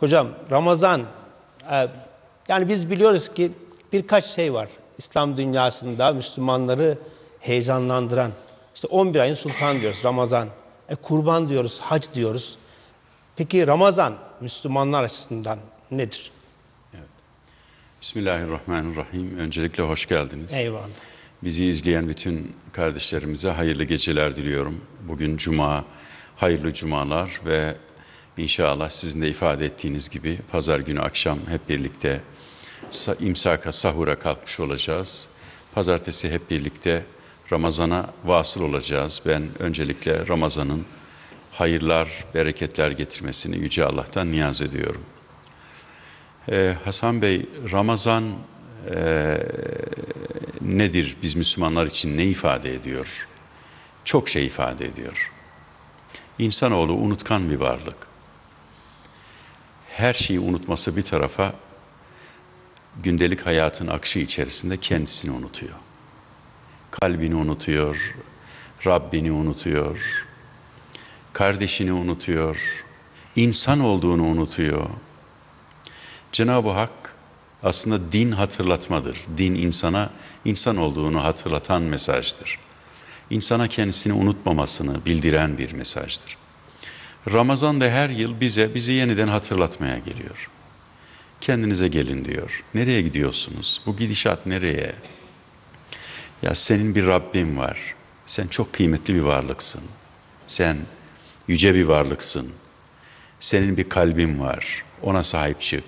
Hocam Ramazan e, yani biz biliyoruz ki birkaç şey var İslam dünyasında Müslümanları heyecanlandıran. İşte 11 ayın sultanı diyoruz Ramazan. E, kurban diyoruz, hac diyoruz. Peki Ramazan Müslümanlar açısından nedir? Bismillahirrahmanirrahim. Öncelikle hoş geldiniz. Eyvallah. Bizi izleyen bütün kardeşlerimize hayırlı geceler diliyorum. Bugün cuma, hayırlı cumalar ve inşallah sizin de ifade ettiğiniz gibi pazar günü akşam hep birlikte imsaka, sahura kalkmış olacağız. Pazartesi hep birlikte Ramazan'a vasıl olacağız. Ben öncelikle Ramazan'ın hayırlar, bereketler getirmesini Yüce Allah'tan niyaz ediyorum. Ee, Hasan Bey, Ramazan e, nedir? Biz Müslümanlar için ne ifade ediyor? Çok şey ifade ediyor. İnsanoğlu unutkan bir varlık. Her şeyi unutması bir tarafa gündelik hayatın akışı içerisinde kendisini unutuyor. Kalbini unutuyor, Rabbini unutuyor, kardeşini unutuyor, insan olduğunu unutuyor. Cenab-ı Hak aslında din hatırlatmadır. Din insana insan olduğunu hatırlatan mesajdır. İnsana kendisini unutmamasını bildiren bir mesajdır. Ramazan da her yıl bize bizi yeniden hatırlatmaya geliyor. Kendinize gelin diyor. Nereye gidiyorsunuz? Bu gidişat nereye? Ya senin bir Rabbin var. Sen çok kıymetli bir varlıksın. Sen yüce bir varlıksın. Senin bir kalbin var. Ona sahip çık.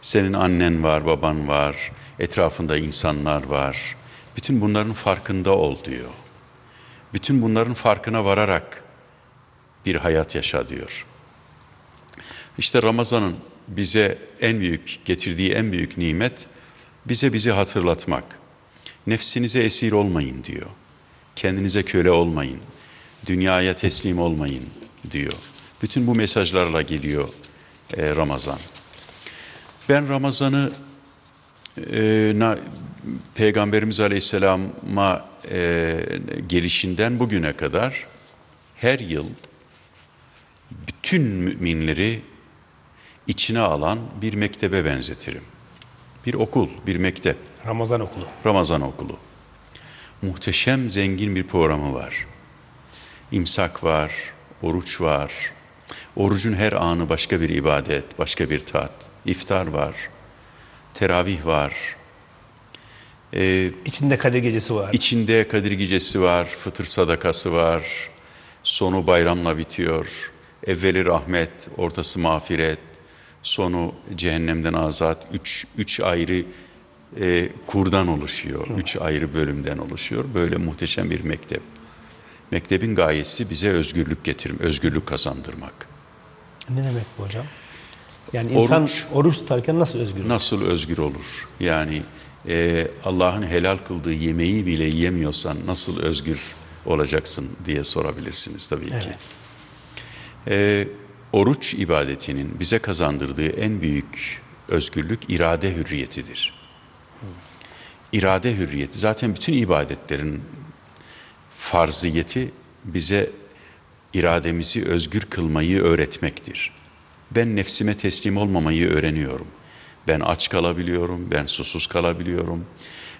Senin annen var, baban var, etrafında insanlar var. Bütün bunların farkında ol diyor. Bütün bunların farkına vararak bir hayat yaşa diyor. İşte Ramazan'ın bize en büyük getirdiği en büyük nimet bize bizi hatırlatmak. Nefsinize esir olmayın diyor. Kendinize köle olmayın. Dünyaya teslim olmayın diyor. Bütün bu mesajlarla geliyor e, Ramazan. Ben Ramazan'ı e, na, Peygamberimiz Aleyhisselam'a e, gelişinden bugüne kadar her yıl bütün müminleri içine alan bir mektebe benzetirim. Bir okul, bir mektep. Ramazan okulu. Ramazan okulu. Muhteşem zengin bir programı var. İmsak var, oruç var. Orucun her anı başka bir ibadet, başka bir tat. İftar var, teravih var. Ee, içinde Kadir Gecesi var. İçinde Kadir Gecesi var, fıtır sadakası var. Sonu bayramla bitiyor. Evveli rahmet, ortası mağfiret, sonu cehennemden azat. Üç, üç ayrı e, kurdan oluşuyor, Hı. üç ayrı bölümden oluşuyor. Böyle muhteşem bir mektep. Mektebin gayesi bize özgürlük getirmek, özgürlük kazandırmak. Ne demek bu hocam? Yani insan oruç, oruç tutarken nasıl özgür olur? Nasıl özgür olur? Yani e, Allah'ın helal kıldığı yemeği bile yiyemiyorsan nasıl özgür olacaksın diye sorabilirsiniz tabii ki. E, oruç ibadetinin bize kazandırdığı en büyük özgürlük irade hürriyetidir. İrade hürriyeti zaten bütün ibadetlerin farziyeti bize irademizi özgür kılmayı öğretmektir. Ben nefsime teslim olmamayı öğreniyorum. Ben aç kalabiliyorum, ben susuz kalabiliyorum.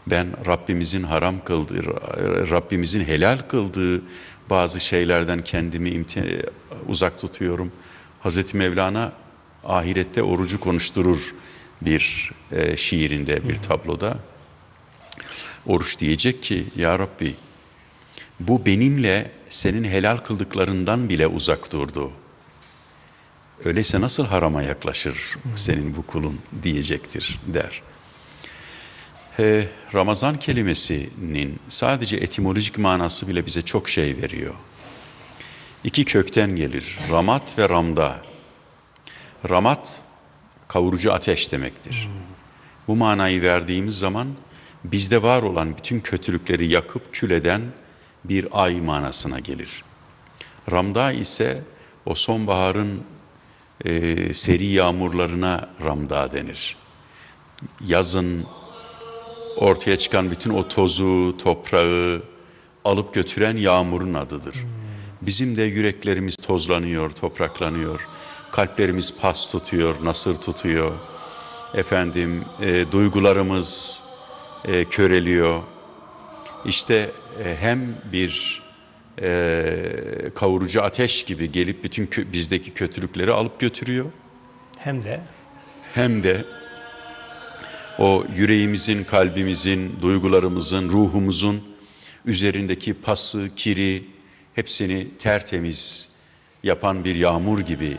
Ben Rabbimizin haram kıldığı, Rabbimizin helal kıldığı bazı şeylerden kendimi uzak tutuyorum. Hazreti Mevlana ahirette orucu konuşturur bir e, şiirinde, bir tabloda. Oruç diyecek ki, Ya Rabbi, bu benimle senin helal kıldıklarından bile uzak durdu. Öyleyse nasıl harama yaklaşır senin bu kulun diyecektir der. Ramazan kelimesinin sadece etimolojik manası bile bize çok şey veriyor. İki kökten gelir. Ramat ve ramda. Ramat kavurucu ateş demektir. Bu manayı verdiğimiz zaman bizde var olan bütün kötülükleri yakıp kül eden bir ay manasına gelir. Ramda ise o sonbaharın e, seri yağmurlarına ramda denir. Yazın ortaya çıkan bütün o tozu, toprağı alıp götüren yağmurun adıdır. Bizim de yüreklerimiz tozlanıyor, topraklanıyor. kalplerimiz pas tutuyor, nasır tutuyor. Efendim e, duygularımız e, köreliyor. İşte e, hem bir e, kavurucu ateş gibi gelip bütün kö- bizdeki kötülükleri alıp götürüyor. Hem de Hem de o yüreğimizin, kalbimizin, duygularımızın, ruhumuzun üzerindeki pası, kiri hepsini tertemiz yapan bir yağmur gibi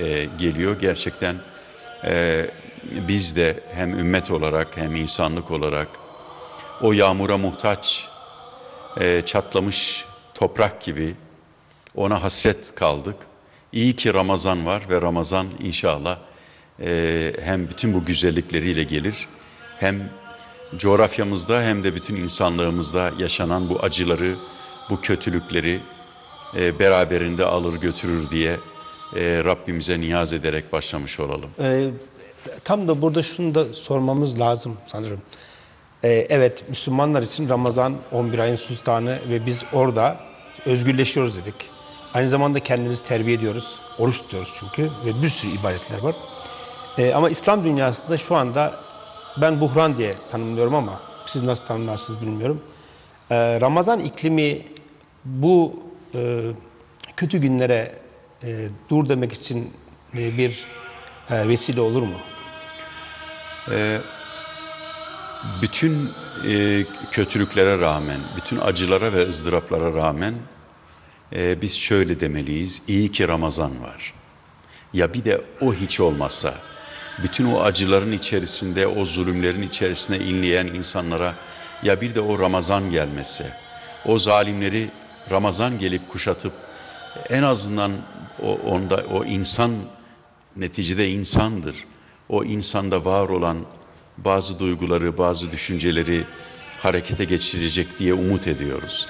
e, geliyor. Gerçekten e, biz de hem ümmet olarak hem insanlık olarak o yağmura muhtaç, e, çatlamış toprak gibi ona hasret kaldık. İyi ki Ramazan var ve Ramazan inşallah e, hem bütün bu güzellikleriyle gelir hem coğrafyamızda hem de bütün insanlığımızda yaşanan bu acıları, bu kötülükleri e, beraberinde alır götürür diye e, Rabbimize niyaz ederek başlamış olalım. Ee, tam da burada şunu da sormamız lazım sanırım. Ee, evet Müslümanlar için Ramazan 11 ayın sultanı ve biz orada özgürleşiyoruz dedik. Aynı zamanda kendimizi terbiye ediyoruz. Oruç tutuyoruz çünkü ve bir sürü ibadetler var. Ee, ama İslam dünyasında şu anda ben buhran diye tanımlıyorum ama siz nasıl tanımlarsınız bilmiyorum. Ee, Ramazan iklimi bu e, kötü günlere e, dur demek için e, bir e, vesile olur mu? Bütün e, kötülüklere rağmen, bütün acılara ve ızdıraplara rağmen e, biz şöyle demeliyiz. İyi ki Ramazan var. Ya bir de o hiç olmazsa, bütün o acıların içerisinde, o zulümlerin içerisinde inleyen insanlara ya bir de o Ramazan gelmese, o zalimleri Ramazan gelip kuşatıp en azından o, onda o insan neticede insandır. O insanda var olan bazı duyguları, bazı düşünceleri harekete geçirecek diye umut ediyoruz.